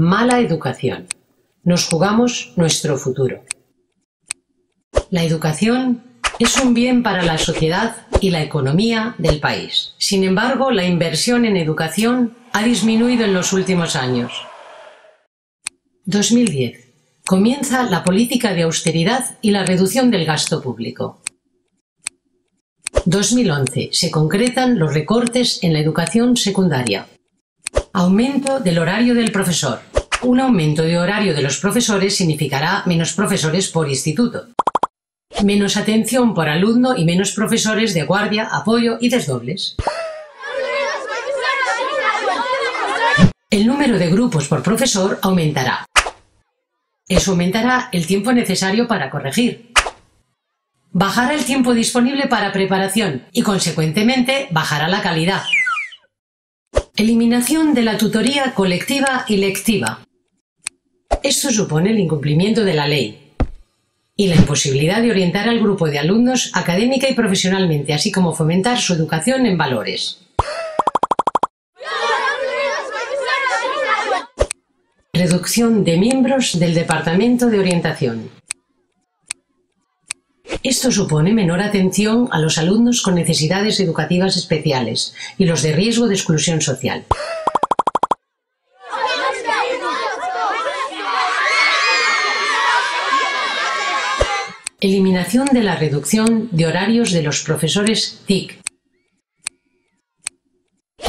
Mala educación. Nos jugamos nuestro futuro. La educación es un bien para la sociedad y la economía del país. Sin embargo, la inversión en educación ha disminuido en los últimos años. 2010. Comienza la política de austeridad y la reducción del gasto público. 2011. Se concretan los recortes en la educación secundaria. Aumento del horario del profesor. Un aumento de horario de los profesores significará menos profesores por instituto menos atención por alumno y menos profesores de guardia, apoyo y desdobles. El número de grupos por profesor aumentará. Eso aumentará el tiempo necesario para corregir. Bajará el tiempo disponible para preparación y, consecuentemente, bajará la calidad. Eliminación de la tutoría colectiva y lectiva. Esto supone el incumplimiento de la ley, y la imposibilidad de orientar al grupo de alumnos académica y profesionalmente, así como fomentar su educación en valores. Reducción de miembros del Departamento de Orientación. Esto supone menor atención a los alumnos con necesidades educativas especiales y los de riesgo de exclusión social. Eliminación de la reducción de horarios de los profesores TIC.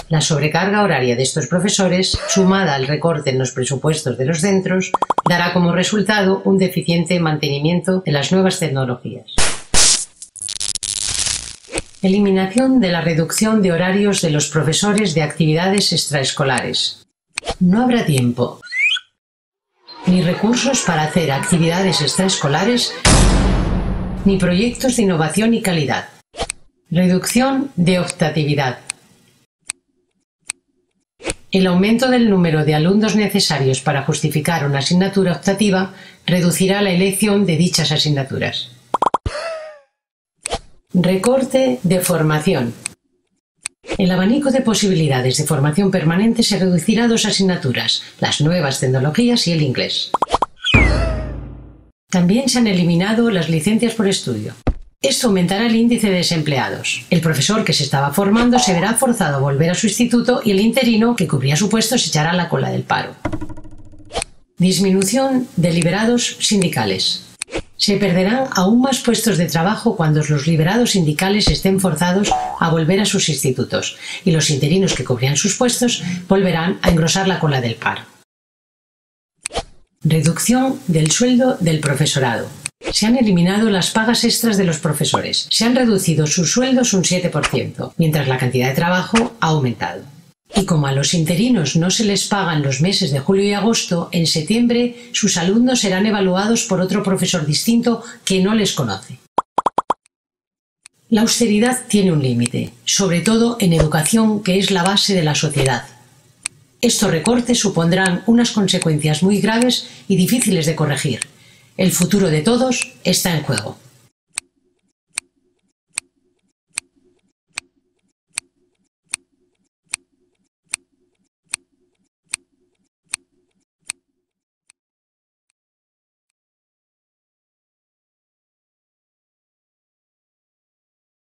La sobrecarga horaria de estos profesores, sumada al recorte en los presupuestos de los centros, dará como resultado un deficiente mantenimiento de las nuevas tecnologías. Eliminación de la reducción de horarios de los profesores de actividades extraescolares. No habrá tiempo ni recursos para hacer actividades extraescolares ni proyectos de innovación y calidad. Reducción de optatividad. El aumento del número de alumnos necesarios para justificar una asignatura optativa reducirá la elección de dichas asignaturas. Recorte de formación. El abanico de posibilidades de formación permanente se reducirá a dos asignaturas, las nuevas tecnologías y el inglés. También se han eliminado las licencias por estudio. Esto aumentará el índice de desempleados. El profesor que se estaba formando se verá forzado a volver a su instituto y el interino que cubría su puesto se echará a la cola del paro. Disminución de liberados sindicales. Se perderán aún más puestos de trabajo cuando los liberados sindicales estén forzados a volver a sus institutos y los interinos que cubrían sus puestos volverán a engrosar la cola del paro. Reducción del sueldo del profesorado. Se han eliminado las pagas extras de los profesores. Se han reducido sus sueldos un 7%, mientras la cantidad de trabajo ha aumentado. Y como a los interinos no se les pagan los meses de julio y agosto, en septiembre sus alumnos serán evaluados por otro profesor distinto que no les conoce. La austeridad tiene un límite, sobre todo en educación que es la base de la sociedad estos recortes supondrán unas consecuencias muy graves y difíciles de corregir. El futuro de todos está en juego.